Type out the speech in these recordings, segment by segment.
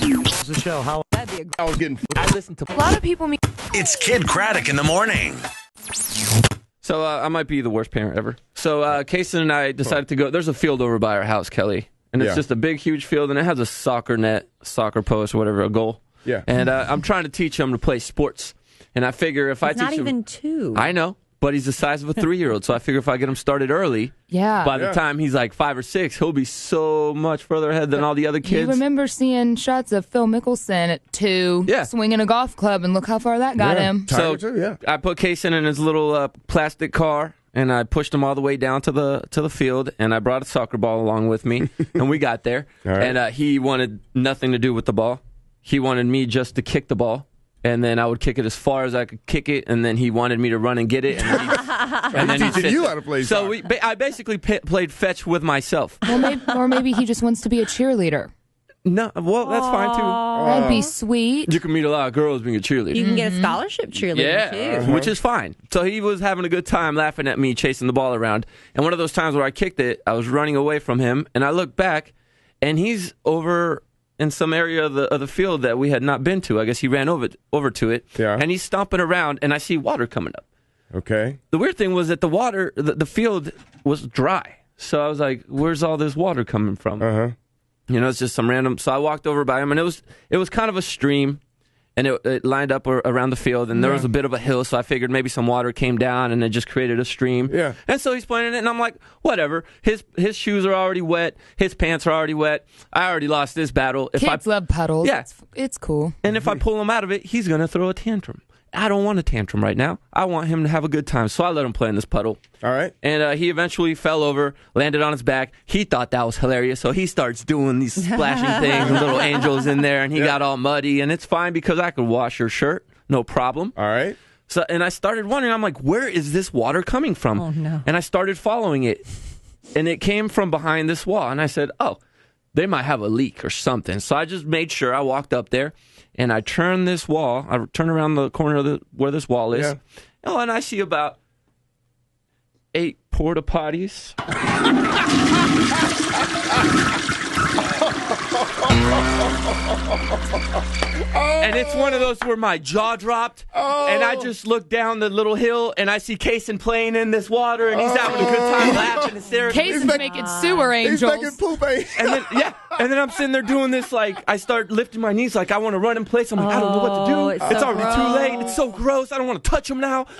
the show. How That'd be a I was getting. I listen to. A lot of people mean It's Kidd Kraddick in the morning. So uh, I might be the worst parent ever. So uh, Cason and I decided to go. There's a field over by our house, Kelly, and it's Yeah. just a big, huge field, and it has a soccer net, soccer post, or whatever, a goal. Yeah. And uh, I'm trying to teach him to play sports, and I figure if I It's teach not him, even two. I know, but he's the size of a three year old, so I figure if I get him started early, yeah. by the Yeah. time he's like five or six, he'll be so much further ahead than all the other you kids. remember seeing shots of Phil Mickelson at two, Yeah. swinging a golf club, and look how far that got Yeah. him. Tiger So too, yeah. I put Cason in his little uh, plastic car, and I pushed him all the way down to the to the field, and I brought a soccer ball along with me, and we got there. All right. And uh, he wanted nothing to do with the ball. He wanted me just to kick the ball, and then I would kick it as far as I could kick it, and then he wanted me to run and get it, and then he'd, and then he'd teaching you how to play So we, ba- I basically pa played fetch with myself. Well, maybe, or maybe he just wants to be a cheerleader. No, well that's fine too. That'd be sweet. You can meet a lot of girls being a cheerleader. you can get a mm-hmm. scholarship cheerleader Yeah, too. which is uh-huh. fine. So he was having a good time laughing at me chasing the ball around. And one of those times where I kicked it, I was running away from him, and I looked back, and he's over in some area of the of the field that we had not been to. I guess he ran over over to it, Yeah. and he's stomping around, and I see water coming up. Okay. The weird thing was that the water, the, the field was dry. So I was like, "Where's all this water coming from?" Uh huh. You know, it's just some random. So I walked over by him, and it was it was kind of a stream, and it, it lined up around the field, and there was a bit of a hill. So I figured maybe some water came down, and it just created a stream. Yeah. And so he's playing it, and I'm like, whatever. His his shoes are already wet. His pants are already wet. I already lost this battle. If Kids I love puddles. Yeah. It's, it's cool. and if I mm-hmm. pull him out of it, he's gonna throw a tantrum. I don't want a tantrum right now. I want him to have a good time. So I let him play in this puddle. All right. And uh, he eventually fell over, landed on his back. He thought that was hilarious, so he starts doing these splashing things, and little angels in there, and he got all muddy. And it's fine because I could wash your shirt, no problem. All right. So, and I started wondering, I'm like, where is this water coming from? Oh, no. And I started following it, and it came from behind this wall. And I said, oh, they might have a leak or something. So I just made sure I walked up there, and I turned this wall. I turned around the corner of the where this wall is. Yeah. Oh, and I see about eight porta potties. And it's one of those where my jaw dropped, and I just look down the little hill, and I see Cason playing in this water, and he's having a good time laughing hysterically. Casey's making- making sewer He's making poop. eh? And then yeah, and then I'm sitting there doing this like I start lifting my knees like I want to run in place. I'm like I don't know what to do. Oh, It's, it's so already too late. It's so gross. I don't want to touch him now.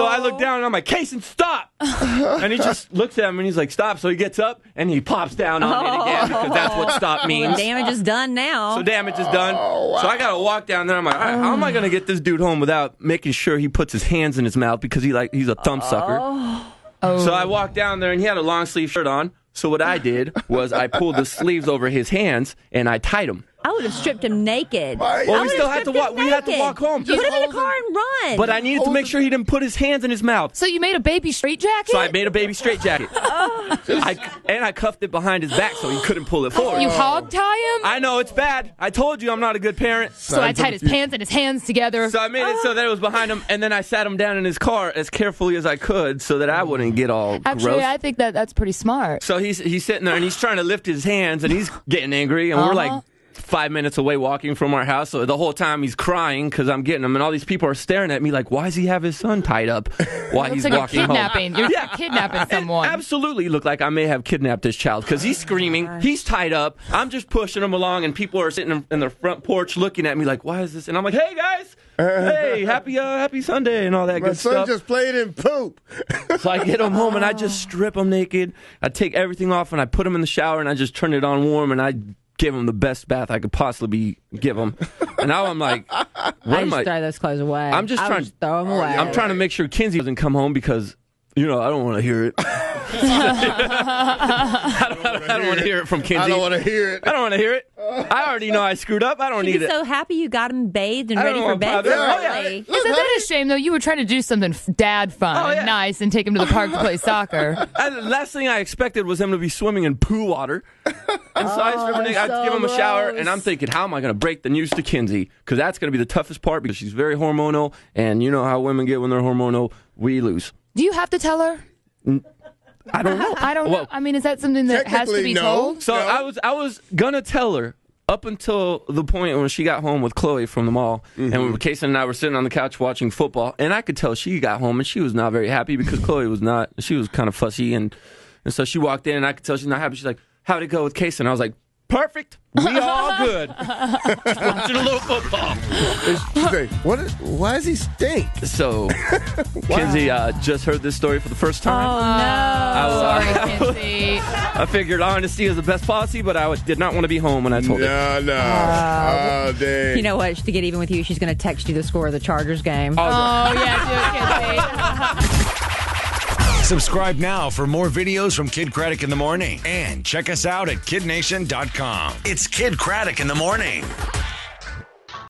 so I look down and I'm like, Cason, stop! and he just looks at him and he's like, stop. So he gets up and he pops down on it oh. again because that's what stop means. Damage is done now. So damage is done. Oh, so I gotta walk down there. I'm like, all right, how am I gonna get this dude home without making sure he puts his hands in his mouth because he like he's a thumb sucker. oh. So I oh. walked down there and he had a long sleeve shirt on. So what I did was I pulled the sleeves over his hands and I tied them. I would have stripped him naked. Why? I Well, we would've to walk. him We had to naked. walk home. Put him in the car and run. But I needed to make sure he didn't put his hands in his mouth. so you made a baby straight jacket? So I made a baby straight jacket. I, and I cuffed it behind his back so he couldn't pull it forward. you hog tie him? I know it's bad. I told you I'm not a good parent. so I tied his pants and his hands together. So I made it so that it was behind him, and then I sat him down in his car as carefully as I could so that I wouldn't get all Actually, gross. I think that that's pretty smart. So he's he's sitting there and he's trying to lift his hands and he's getting angry and we're Uh-huh. like five minutes away walking from our house. So the whole time he's crying because I'm getting him and all these people are staring at me like, why does he have his son tied up while he's like you're walking home? kidnapping. You're kidnapping It someone. absolutely look like I may have kidnapped this child because he's screaming, he's tied up. I'm just pushing him along, and people are sitting in the front porch looking at me like, "Why is this?" And I'm like, "Hey guys, hey, happy uh, happy Sunday and all that My good stuff. My son stuff." just played in poop. So I get him home and I just strip him naked. I take everything off and I put him in the shower and I just turn it on warm and I give him the best bath I could possibly give him. And now I'm like, what I am just I? throw those clothes away. I'm just I trying- just throw them away. I'm trying to make sure Kinsey doesn't come home because, you know, I don't want to hear it. I don't, don't want to hear it from Kinsey. I don't want to hear it. I don't want to hear it. I already know I screwed up. I don't He's need it. so happy you got him bathed and I don't ready for want bed. bother- so Oh, yeah. early. Isn't that a shame, though? You were trying to do something f- dad fun Oh, yeah. and nice and take him to the park to play soccer. I, the last thing I expected was him to be swimming in poo water. And so I strip him naked. I so give him a shower, and I'm thinking, how am I going to break the news to Kinsey? Because that's going to be the toughest part because she's very hormonal, and you know how women get when they're hormonal. We lose. Do you have to tell her? I don't know. I don't know. I mean, is that something that has to be no. told? So No. I was I was gonna tell her up until the point when she got home with Chloe from the mall, Mm-hmm. and when Cason and I were sitting on the couch watching football, and I could tell she got home and she was not very happy because Chloe was not. She was kind of fussy, and and so she walked in, and I could tell she's not happy. She's like, "How'd it go with Cason?" I was like. Perfect. We all good. Just watching a little football. She's like, what is, why does he stink? So, Kinsey uh, just heard this story for the first time. Oh, I, was- Sorry, Kinsey. I figured honesty is the best policy, but I did not want to be home when I told her. No, no. oh, dang. You know what? To get even with you, she's going to text you the score of the Chargers game. Oh, yeah, do it, Kinsey. Subscribe now for more videos from Kidd Kraddick in the morning and check us out at kiddnation.com. It's Kidd Kraddick in the morning.